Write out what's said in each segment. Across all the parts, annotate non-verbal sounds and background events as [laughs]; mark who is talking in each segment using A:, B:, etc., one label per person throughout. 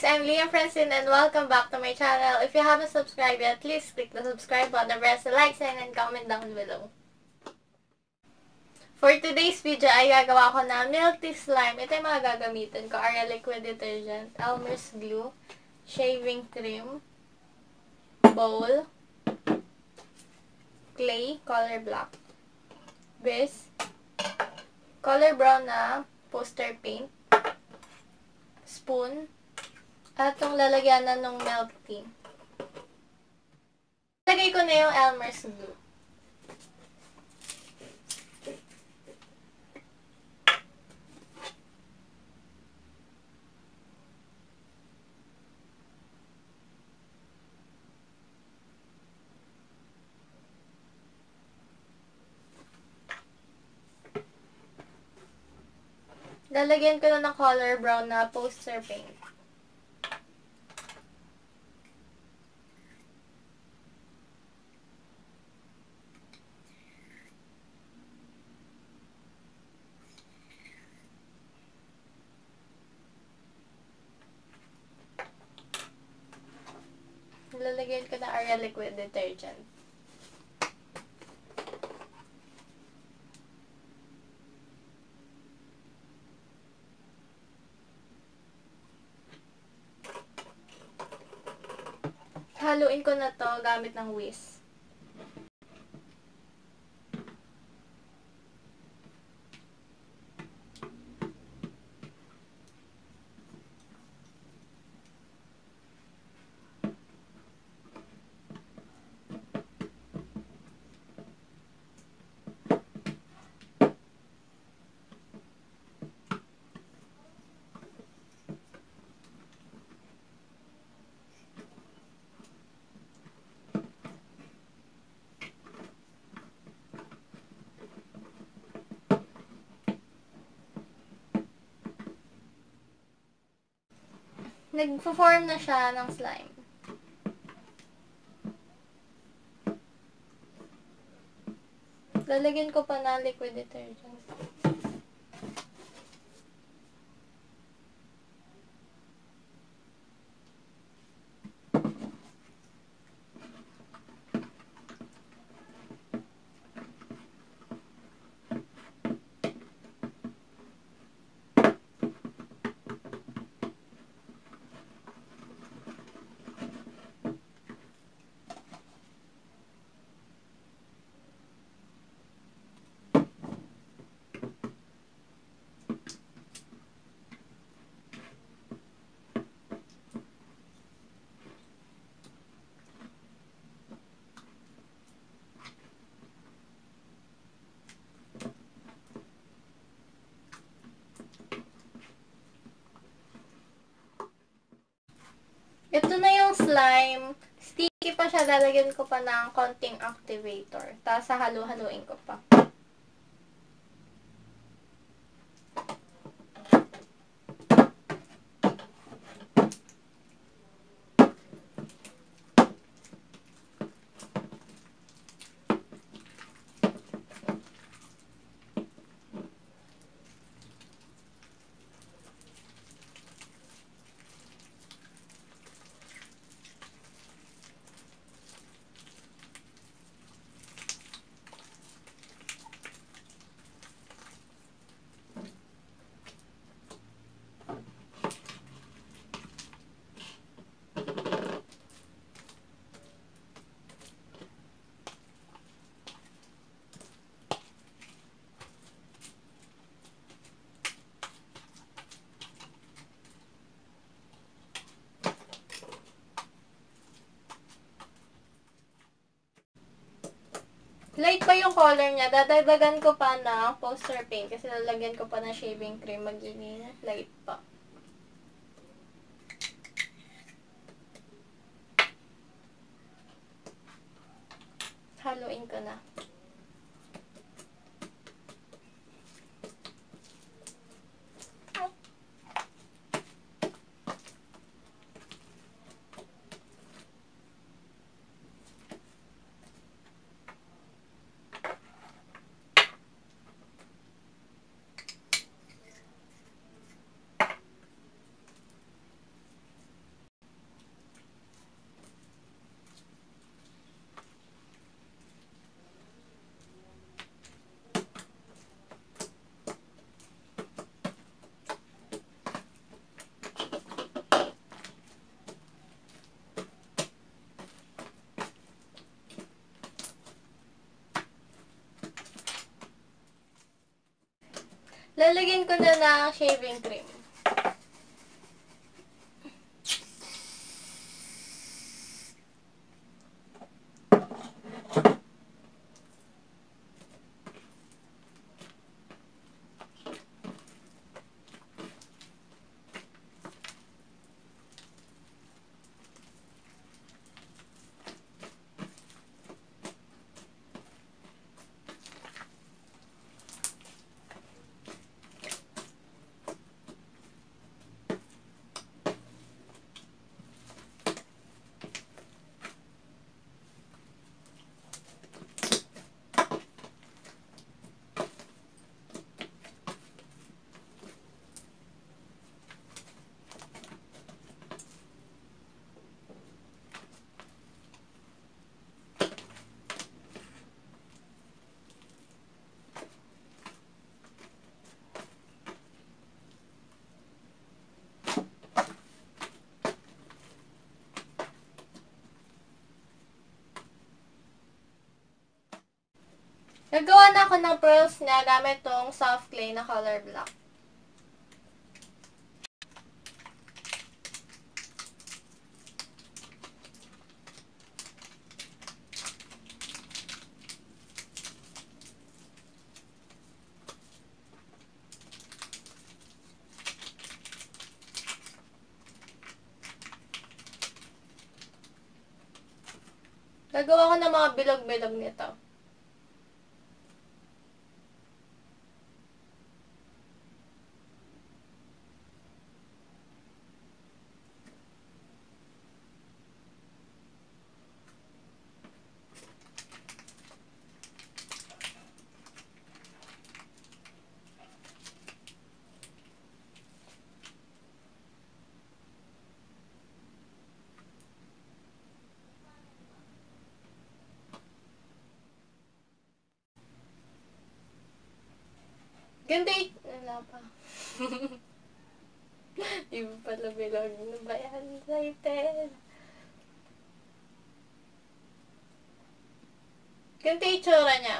A: guys! I'm Liam Francine and welcome back to my channel. If you haven't subscribed yet, please click the subscribe button, press the like sign, and comment down below. For today's video ay gagawa ko na milk tea slime. Ito yung mga gagamitin ko. Aria Liquid Detergent, Elmer's Glue, Shaving Cream, Bowl, Clay, color black, Bis, color brown na poster paint, spoon, at itong lalagyanan ng milk tea. Lagay ko na yung Elmer's glue. Lalagyan ko na ng color brown na poster paint. Lalagyan ko Aria Liquid Detergent. Haluin ko na to gamit ng whisk. Nag-form na siya ng slime. Lalagyan ko pa na liquid detergent. Ito na yung slime. Sticky pa siya. Lalagyan ko pa ng konting activator. Tapos halu-haluin ko pa. Light pa yung color niya. Dadagdagan ko pa ng poster paint kasi lalagyan ko pa ng shaving cream. Magiging light pa. Haluin ko na. Lalagyan ko na ng shaving cream. Nagawa na ako ng pearls niya gamit tong soft clay na color black. Gagawa ko ng mga bilog-bilog nito. Ganda y- Wala pa. [laughs] Di ba pala bilog? Ano ba yan? Excited. Yung itsura niya.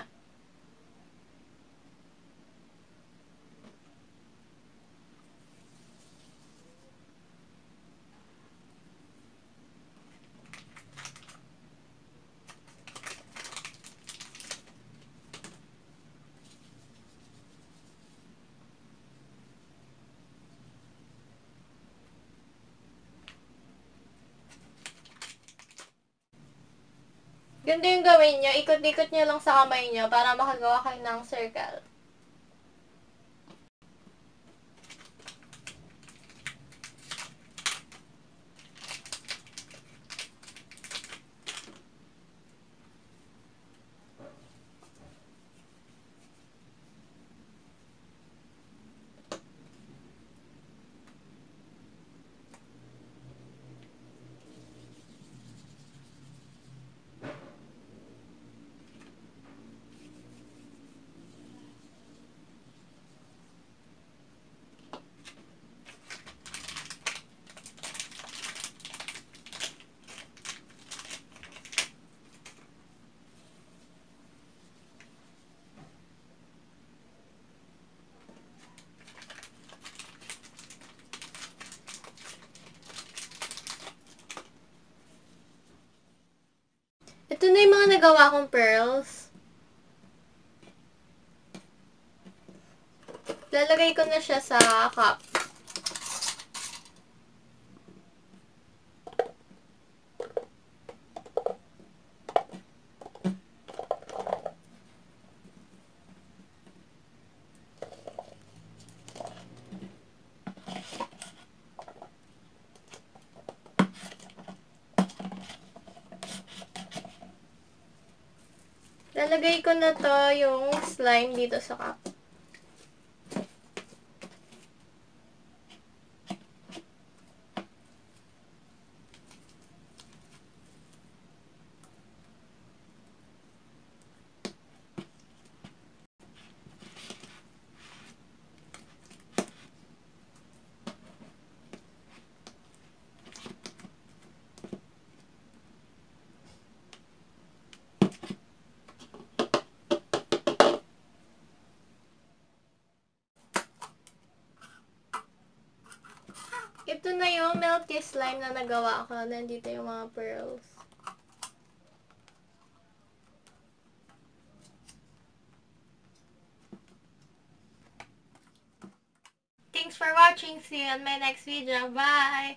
A: Ganito yung gawin nyo. Ikot-ikot nyo lang sa kamay nyo para makagawa kayo ng circle. Ito na yung mga nagawa kong pearls. Lalagay ko na siya sa cup. Lalagay ko na to yung slime dito sa cup. Na yung milky slime na nagawa ko. Nandito yung mga pearls. Thanks for watching. See you on my next video. Bye!